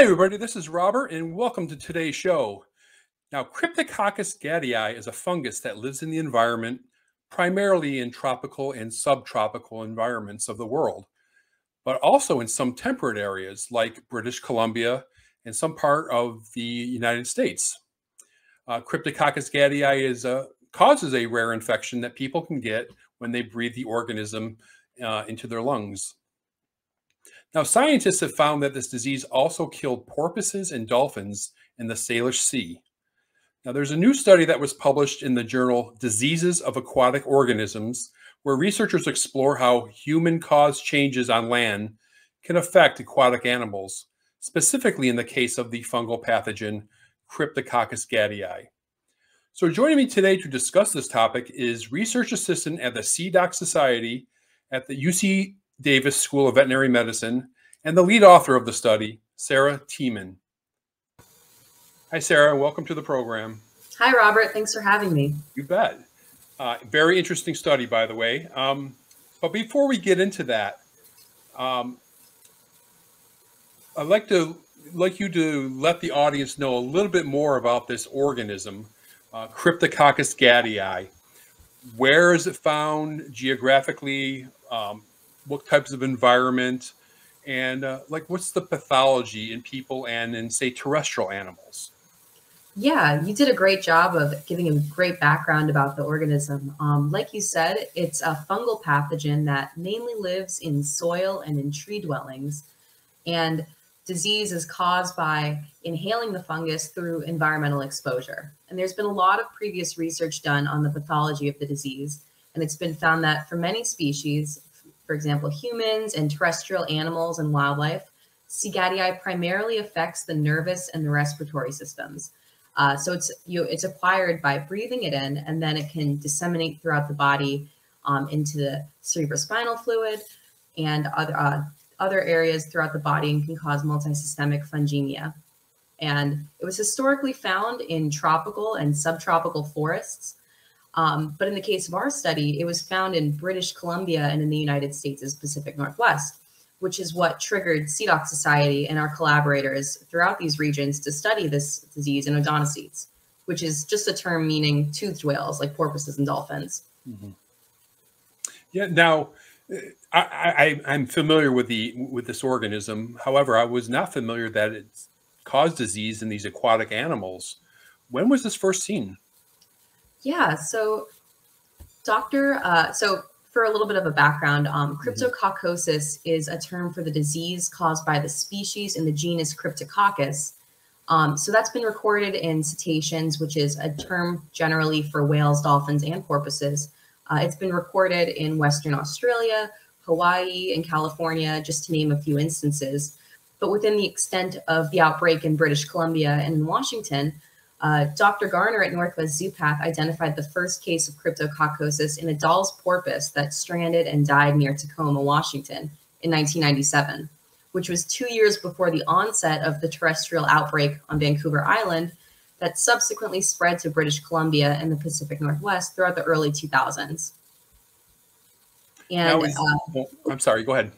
Hi, everybody. This is Robert, and welcome to today's show. Now, Cryptococcus gattii is a fungus that lives in the environment, primarily in tropical and subtropical environments of the world, but also in some temperate areas like British Columbia and some part of the United States. Uh, Cryptococcus gattii is a, causes a rare infection that people can get when they breathe the organism uh, into their lungs. Now, scientists have found that this disease also killed porpoises and dolphins in the Salish Sea. Now, there's a new study that was published in the journal Diseases of Aquatic Organisms, where researchers explore how human caused changes on land can affect aquatic animals, specifically in the case of the fungal pathogen Cryptococcus gattii. So, joining me today to discuss this topic is research assistant at the SeaDoc Society at the UC Davis School of Veterinary Medicine and the lead author of the study, Sarah Teman. Hi, Sarah. Welcome to the program. Hi, Robert. Thanks for having me. You bet. Uh, very interesting study, by the way. Um, but before we get into that, um, I'd like to like you to let the audience know a little bit more about this organism, uh, Cryptococcus gattii. Where is it found geographically? Um, what types of environment? And uh, like, what's the pathology in people and in, say, terrestrial animals? Yeah, you did a great job of giving a great background about the organism. Um, like you said, it's a fungal pathogen that mainly lives in soil and in tree dwellings. And disease is caused by inhaling the fungus through environmental exposure. And there's been a lot of previous research done on the pathology of the disease. And it's been found that for many species, for example, humans and terrestrial animals and wildlife, C. gattii primarily affects the nervous and the respiratory systems. Uh, so it's you it's acquired by breathing it in, and then it can disseminate throughout the body um, into the cerebrospinal fluid and other uh, other areas throughout the body, and can cause multisystemic fungemia. And it was historically found in tropical and subtropical forests. Um, but in the case of our study, it was found in British Columbia and in the United States' Pacific Northwest which is what triggered SeaDoc Society and our collaborators throughout these regions to study this disease in odontocetes, which is just a term meaning toothed whales like porpoises and dolphins. Mm-hmm. Yeah. Now, I, I, am familiar with the with this organism. However, I was not familiar that it caused disease in these aquatic animals. When was this first seen? Yeah. So, Doctor. Uh, so for a little bit of a background, um, mm-hmm. cryptococcosis is a term for the disease caused by the species in the genus Cryptococcus. Um, so that's been recorded in cetaceans, which is a term generally for whales, dolphins, and porpoises. Uh, it's been recorded in Western Australia, Hawaii, and California, just to name a few instances. But within the extent of the outbreak in British Columbia and in Washington, uh, Dr. Garner at Northwest Zoopath identified the first case of cryptococcosis in a Dall's porpoise that stranded and died near Tacoma, Washington in 1997, which was two years before the onset of the terrestrial outbreak on Vancouver Island that subsequently spread to British Columbia and the Pacific Northwest throughout the early 2000s. And is, uh, I'm sorry, go ahead.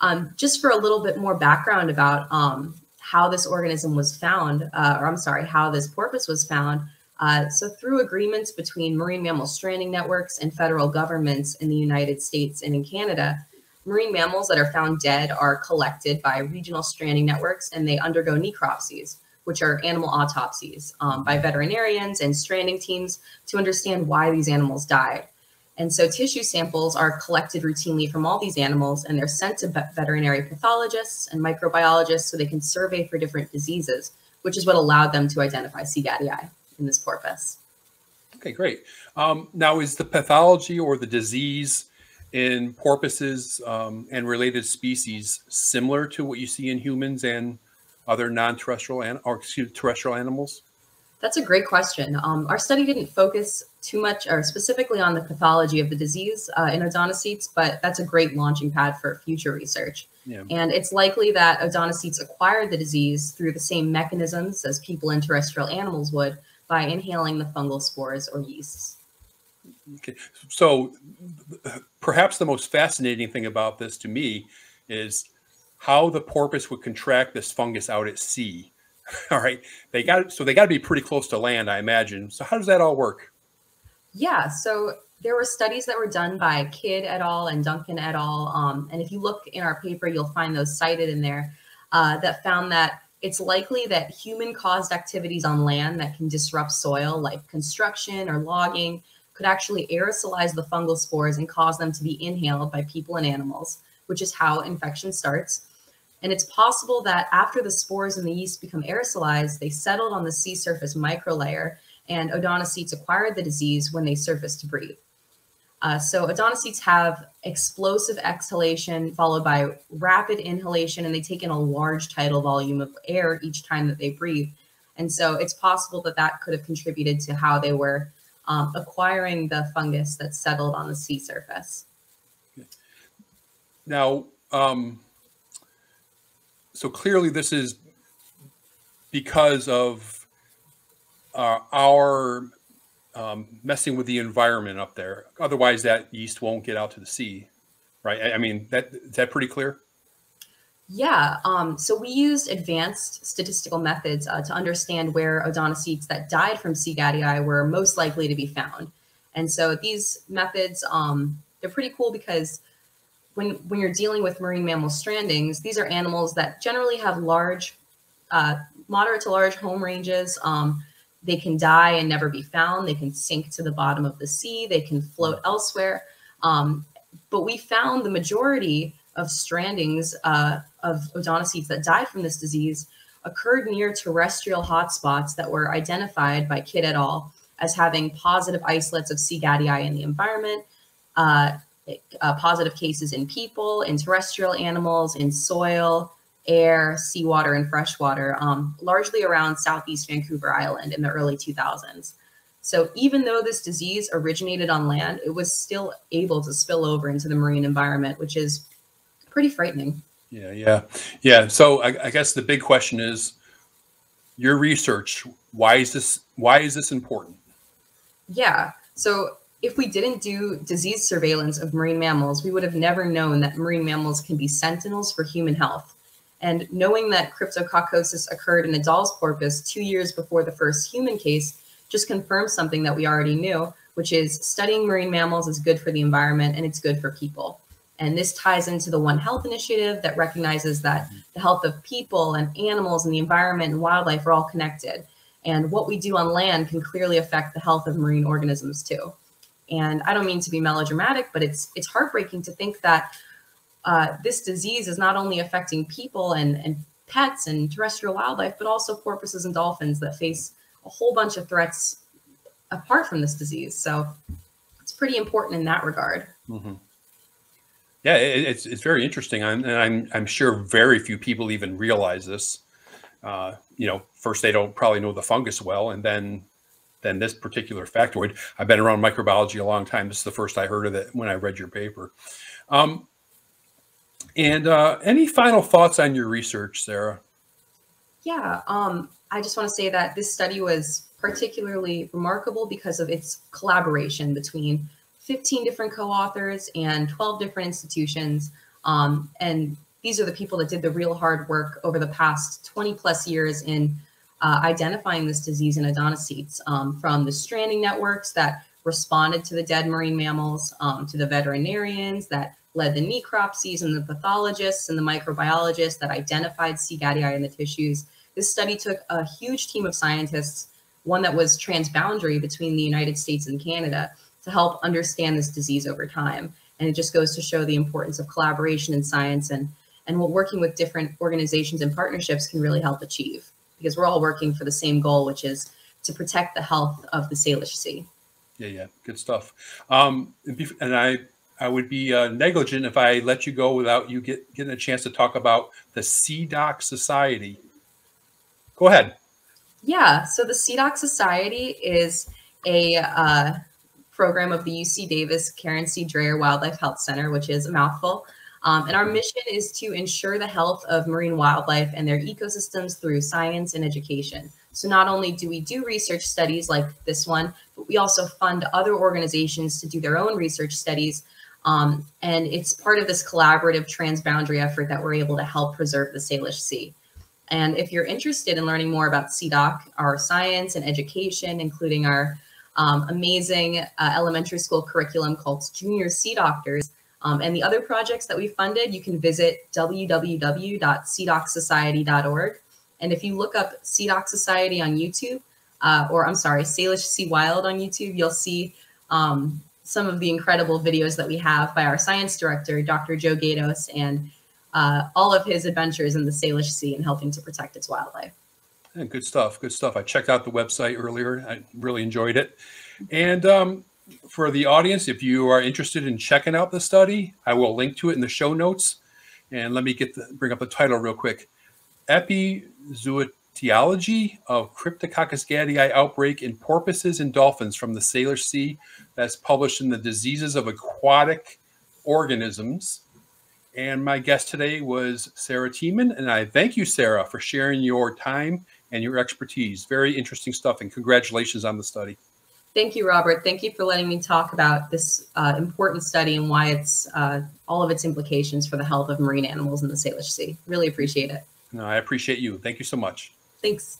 Um, just for a little bit more background about um, how this organism was found, uh, or I'm sorry, how this porpoise was found. Uh, so through agreements between marine mammal stranding networks and federal governments in the United States and in Canada, marine mammals that are found dead are collected by regional stranding networks and they undergo necropsies, which are animal autopsies um, by veterinarians and stranding teams to understand why these animals died. And so tissue samples are collected routinely from all these animals and they're sent to veterinary pathologists and microbiologists so they can survey for different diseases, which is what allowed them to identify C. gattii in this porpoise. Okay, great. Um, now, is the pathology or the disease in porpoises um, and related species similar to what you see in humans and other non-terrestrial an- or excuse, terrestrial animals? That's a great question. Um, our study didn't focus too much or specifically on the pathology of the disease uh, in odontocetes, but that's a great launching pad for future research. Yeah. And it's likely that odontocetes acquired the disease through the same mechanisms as people and terrestrial animals would by inhaling the fungal spores or yeasts. Okay. So perhaps the most fascinating thing about this to me is how the porpoise would contract this fungus out at sea. all right, they got so they got to be pretty close to land, I imagine. So how does that all work? Yeah, so there were studies that were done by Kidd et al. and Duncan et al. Um, and if you look in our paper, you'll find those cited in there uh, that found that it's likely that human caused activities on land that can disrupt soil, like construction or logging, could actually aerosolize the fungal spores and cause them to be inhaled by people and animals, which is how infection starts. And it's possible that after the spores and the yeast become aerosolized, they settled on the sea surface microlayer, and odontocetes acquired the disease when they surfaced to breathe. Uh, so odontocetes have explosive exhalation followed by rapid inhalation, and they take in a large tidal volume of air each time that they breathe. And so it's possible that that could have contributed to how they were um, acquiring the fungus that settled on the sea surface. Now, um, so clearly this is because of uh, our um, messing with the environment up there. Otherwise, that yeast won't get out to the sea, right? I, I mean, that is that pretty clear? Yeah. Um, so we used advanced statistical methods uh, to understand where odontocetes that died from C. gattii were most likely to be found. And so these methods, um, they're pretty cool because when when you're dealing with marine mammal strandings, these are animals that generally have large, uh, moderate to large home ranges. Um, they can die and never be found. They can sink to the bottom of the sea. They can float elsewhere. Um, but we found the majority of strandings uh, of odontocetes that died from this disease occurred near terrestrial hotspots that were identified by Kidd et al. as having positive isolates of C. gattii in the environment, uh, uh, positive cases in people, in terrestrial animals, in soil, air, seawater, and freshwater, um, largely around Southeast Vancouver Island in the early 2000s. So even though this disease originated on land, it was still able to spill over into the marine environment, which is pretty frightening. Yeah, yeah, yeah. So I, I guess the big question is your research. Why is this? Why is this important? Yeah. So if we didn't do disease surveillance of marine mammals, we would have never known that marine mammals can be sentinels for human health. And knowing that cryptococcosis occurred in a Dall's porpoise two years before the first human case just confirms something that we already knew, which is studying marine mammals is good for the environment and it's good for people. And this ties into the One Health initiative that recognizes that the health of people and animals and the environment and wildlife are all connected. And what we do on land can clearly affect the health of marine organisms too. And I don't mean to be melodramatic, but it's it's heartbreaking to think that uh, this disease is not only affecting people and, and pets and terrestrial wildlife, but also porpoises and dolphins that face a whole bunch of threats apart from this disease. So it's pretty important in that regard. Mm-hmm. Yeah, it, it's it's very interesting, I'm, and I'm I'm sure very few people even realize this. Uh, you know, first they don't probably know the fungus well, and then then this particular factoid. I've been around microbiology a long time. This is the first I heard of it when I read your paper. Um, and uh, any final thoughts on your research, Sarah? Yeah, um, I just want to say that this study was particularly remarkable because of its collaboration between 15 different co-authors and 12 different institutions. Um, and these are the people that did the real hard work over the past 20 plus years in uh, identifying this disease in odontocetes um, from the stranding networks that responded to the dead marine mammals, um, to the veterinarians that led the necropsies and the pathologists and the microbiologists that identified C. gattii in the tissues. This study took a huge team of scientists, one that was transboundary between the United States and Canada, to help understand this disease over time. And it just goes to show the importance of collaboration in science and, and what working with different organizations and partnerships can really help achieve because we're all working for the same goal, which is to protect the health of the Salish Sea. Yeah, yeah, good stuff. Um, and I, I would be uh, negligent if I let you go without you get getting a chance to talk about the SeaDoc Society. Go ahead. Yeah, so the SeaDoc Society is a uh, program of the UC Davis Karen C. Drayer Wildlife Health Center, which is a mouthful. Um, and our mission is to ensure the health of marine wildlife and their ecosystems through science and education. So not only do we do research studies like this one, but we also fund other organizations to do their own research studies Um, and it's part of this collaborative transboundary effort that we're able to help preserve the Salish Sea. And if you're interested in learning more about SeaDoc, our science and education, including our um, amazing uh, elementary school curriculum called Junior Sea Doctors, um, and the other projects that we funded, you can visit www.seadocsociety.org. And if you look up SeaDoc Society on YouTube, uh, or I'm sorry, Salish Sea Wild on YouTube, you'll see um, some of the incredible videos that we have by our science director, Dr. Joe Gaydos, and uh, all of his adventures in the Salish Sea and helping to protect its wildlife. Yeah, good stuff. Good stuff. I checked out the website earlier. I really enjoyed it. And um, for the audience, if you are interested in checking out the study, I will link to it in the show notes. And let me get the, bring up the title real quick. Epizootiology of Cryptococcus gattii outbreak in porpoises and dolphins from the Salish Sea. That's published in the Diseases of Aquatic Organisms. And my guest today was Sarah Teman. And I thank you, Sarah, for sharing your time and your expertise. Very interesting stuff. And congratulations on the study. Thank you, Robert. Thank you for letting me talk about this uh, important study and why it's uh, all of its implications for the health of marine animals in the Salish Sea. Really appreciate it. No, I appreciate you. Thank you so much. Thanks.